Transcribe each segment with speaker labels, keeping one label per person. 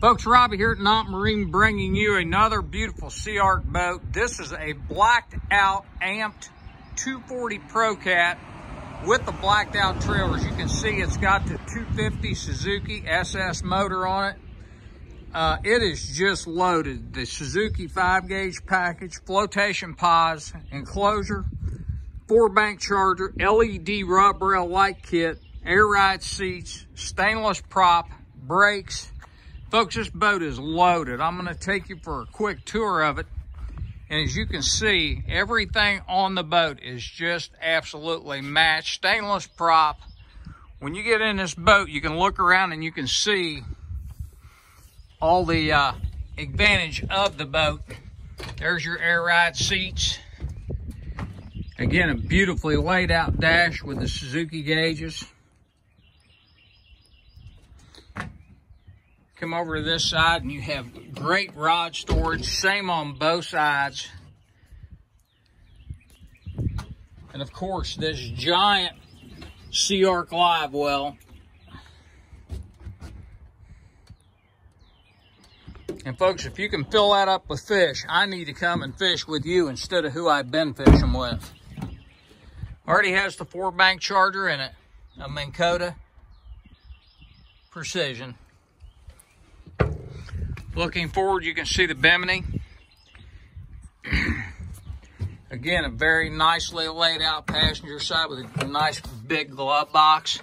Speaker 1: Folks, Robbie here at Knot Marine bringing you another beautiful SeaArk boat. This is a blacked out amped 240 ProCat with the blacked out trailers. You can see it's got the 250 Suzuki SS motor on it. Uh, it is just loaded. The Suzuki 5 gauge package, flotation pods, enclosure, four bank charger, LED rub rail light kit, air ride seats, stainless prop, brakes, Folks, this boat is loaded. I'm going to take you for a quick tour of it. And as you can see, everything on the boat is just absolutely matched. Stainless prop. When you get in this boat, you can look around and you can see all the uh, advantage of the boat. There's your air ride seats. Again, a beautifully laid out dash with the Suzuki gauges. Come over to this side and you have great rod storage, same on both sides. And of course, this giant SeaArk live well. And folks, if you can fill that up with fish, I need to come and fish with you instead of who I've been fishing with. Already has the four bank charger in it, a Minn Kota Precision. Looking forward, you can see the Bimini. Again, a very nicely laid out passenger side with a nice big glove box.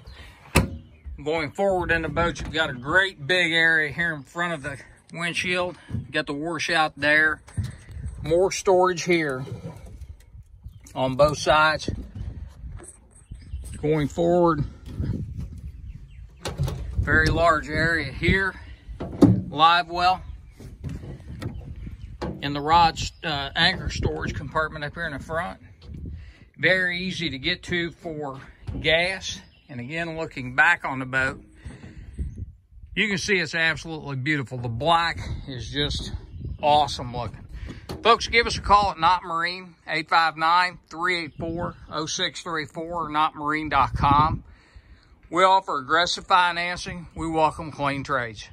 Speaker 1: Going forward in the boat, you've got a great big area here in front of the windshield. You got the washout there. More storage here on both sides. Going forward, very large area here live well in the rod uh, anchor storage compartment up here in the front. Very easy to get to for gas. And again, looking back on the boat, you can see it's absolutely beautiful. The black is just awesome looking. Folks, give us a call at Knot Marine, 859-384-0634 or knotmarine.com. We offer aggressive financing. We welcome clean trades.